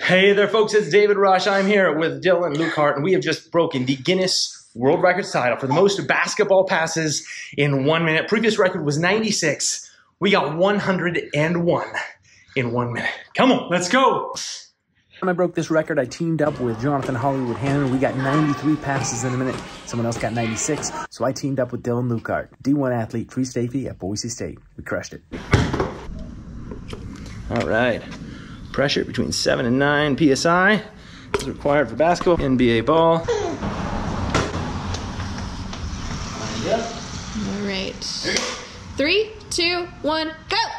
Hey there, folks. It's David Rush. I'm here with Dillon Lukehart, and we have just broken the Guinness World Records title for the most basketball passes in one minute. Previous record was 96. We got 101 in one minute. Come on, let's go. When I broke this record, I teamed up with Jonathan Hollywood Hannon. We got 93 passes in a minute. Someone else got 96. So I teamed up with Dillon Lukehart, D1 athlete, free safety at Boise State. We crushed it. All right. Pressure between 7 and 9 psi is required for basketball. NBA ball. All right. Three, two, one, go!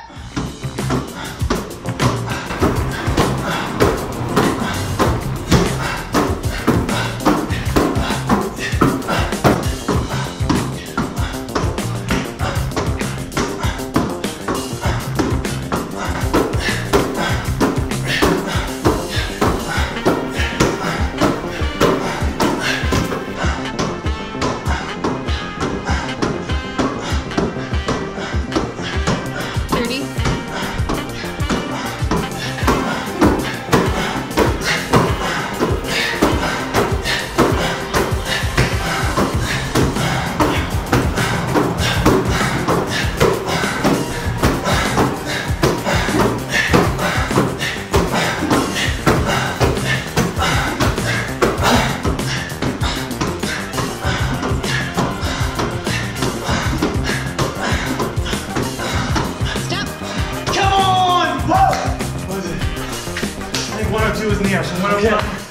On! Whoa! What is it?